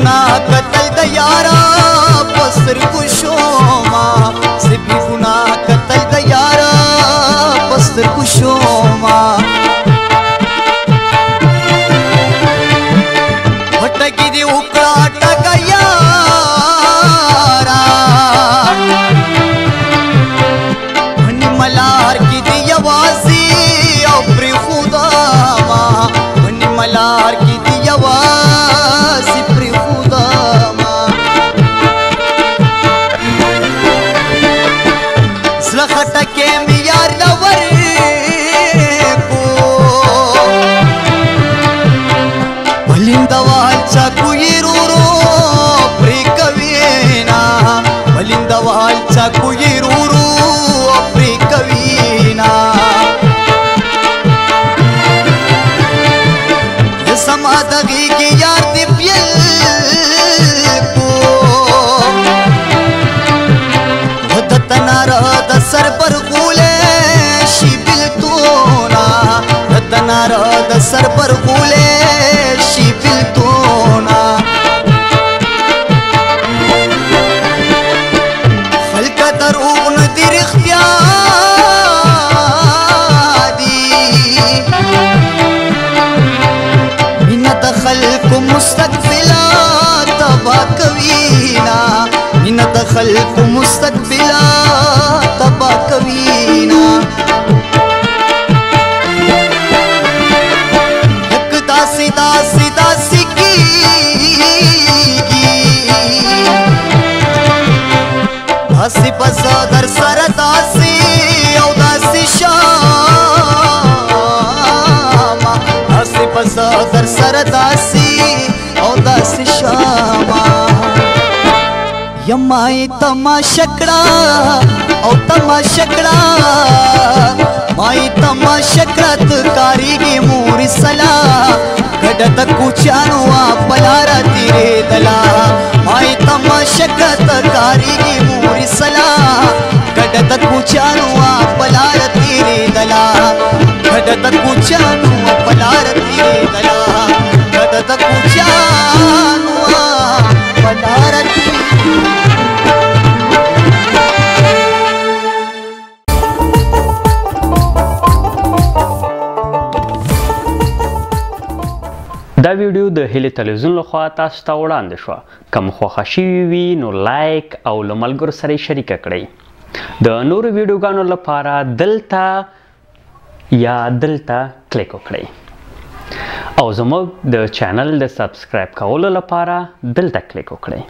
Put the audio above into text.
गुना कतल दयारा पसर कुशोमा से भी गुना कतल दयारा बसर कुशोमा भटकी दे उकड़ा ಬಲಿಂದವಾಲ್ಚಕು ಇರೂರು ಪ್ರಿಕವೇನ ಬಲಿಂದವಾಲ್ಚಕು ಇರೂರು وندير اختياري مين دخلكم مستقبلا زادر سر داسي او داسي شاما یمای تماشا کړه او تماشا کړه مای تماشا کړه تکاریږي مور سلا کډه د کوچانو اپلار تیرې دلا مای تماشا کړه تکاریږي مور سلا کډه د کوچانو اپلار تیرې دلا کډه د کوچانو د کوچانو پټارتي دا ویډیو د هلي ټلویزیون لخوا تاسو ته وړاندې شو کوم خوښ شي وي نو لایک او لملګر سره شریک کړئ د نورو ویډیوګانو لپاره دلته یا دلته کلیک وکړئ او زموږ د چینل د سبسکرایب کولو لپاره دلته کلیک وکړئ